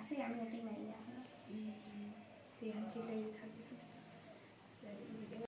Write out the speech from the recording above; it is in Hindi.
আছে আমি ওটাই মারি না তুই এখন চিল্লাই থাকবি